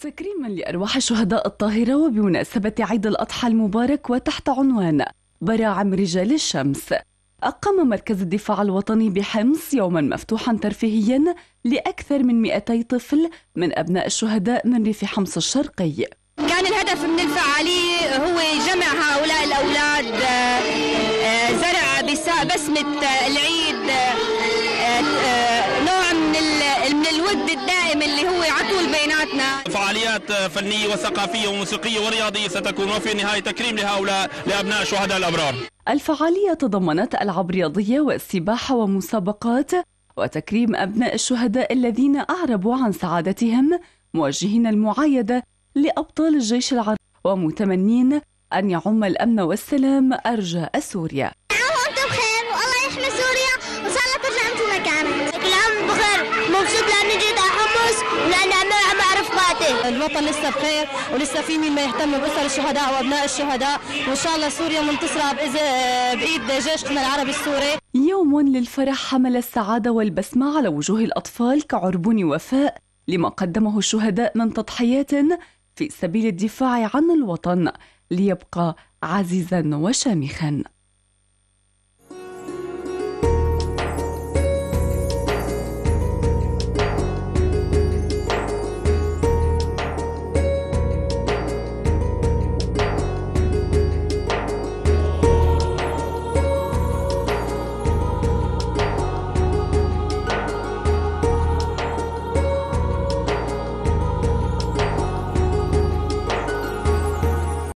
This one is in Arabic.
تكريما لأرواح الشهداء الطاهرة وبمناسبة عيد الأضحى المبارك وتحت عنوان براعم رجال الشمس. أقام مركز الدفاع الوطني بحمص يوما مفتوحا ترفيهيا لأكثر من 200 طفل من أبناء الشهداء من ريف حمص الشرقي. كان الهدف من الفعالية هو جمع هؤلاء الأولاد آه، آه، زرع بسمة العيد آه، نوع من من الود الدائم اللي بيناتنا فعاليات فنية وثقافية وموسيقية ورياضية ستكون وفي النهاية تكريم لهؤلاء لأبناء شهداء الأبرار. الفعالية تضمنت ألعاب رياضية والسباحة ومسابقات وتكريم أبناء الشهداء الذين أعربوا عن سعادتهم موجهين المعايدة لأبطال الجيش العربي ومتمنين أن يعم الأمن والسلام أرجاء سوريا. الوطن لسه بخير ولسه في مين ما يهتم بأسر الشهداء وابناء الشهداء. وإن شاء الله سوريا منتصرة بإيد جيشنا العربي السوري. يوم للفرح حمل السعادة والبسمة على وجوه الأطفال كعربون وفاء لما قدمه الشهداء من تضحيات في سبيل الدفاع عن الوطن ليبقى عزيزا وشامخا.